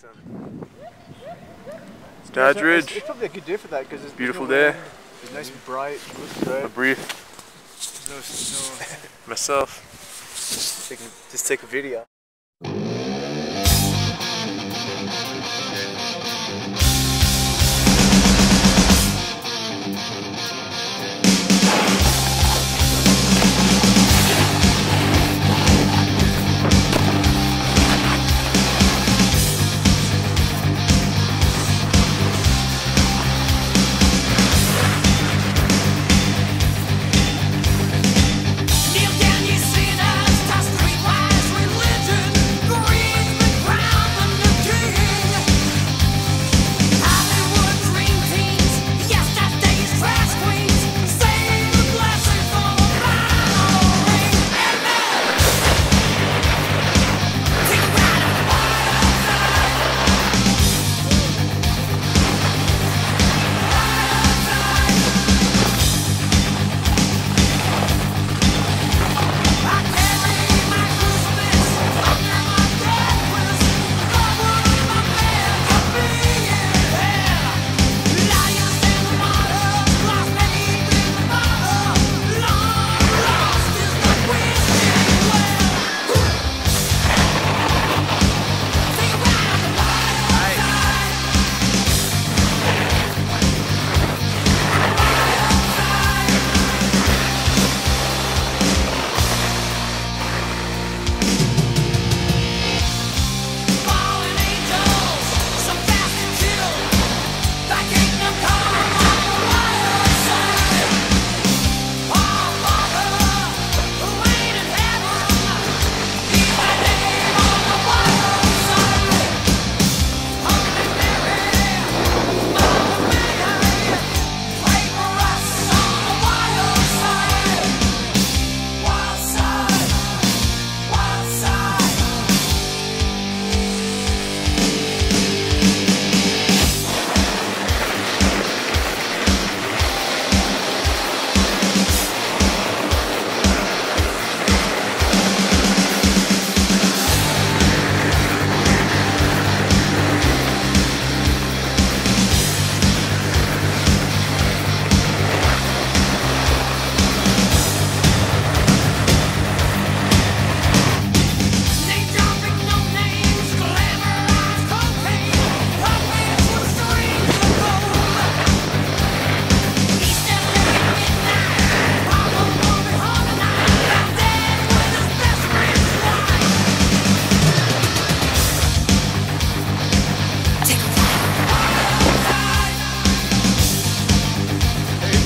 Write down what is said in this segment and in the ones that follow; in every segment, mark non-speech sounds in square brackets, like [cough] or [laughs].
some. Dodge It's- Ridge. It's probably a good day for that because it's Beautiful no day. It's nice and bright. A brief No, no. [laughs] myself. Just take a video.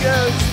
Yeah.